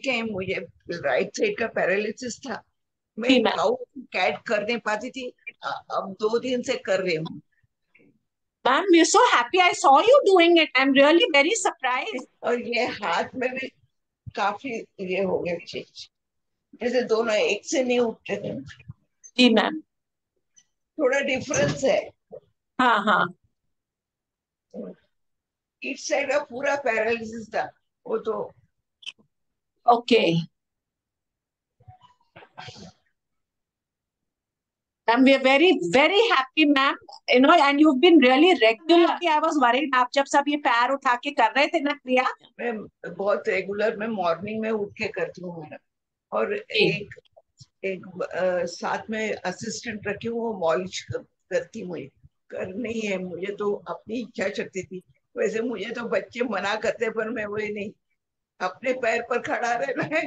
के मुझे right side का पैरालिसिस था। मैं मैम। कैट कर नहीं पाती थी। अब दो दिन से कर रही हूँ। Ma'am, we're so happy. I saw you doing it. I'm really very surprised. और ये हाथ में भी काफ़ी ये हो गया चेंज जैसे दोनों एक से नहीं उठते थे। जी मैम थोड़ा डिफरेंस है। हाँ हाँ। इस साइड का पूरा पैरालिसिस था। वो तो okay Ma'am, we are very, very happy, ma'am. You know, and you've been really regularly. I was worried. आप जब सब ये पैर उठा के कर रहे थे ना क्रिया मैं बहुत रेगुलर मैं मॉर्निंग में उठ के करती हूँ मैडम। और एक एक अ, साथ में असिस्टेंट रखी हूँ वो मॉलिश कर, करती मुझे करनी है मुझे तो अपनी इच्छा शक्ति थी। वैसे मुझे तो बच्चे मना करते पर मैं वही नहीं। अपने पैर पर खड़ा रहना है।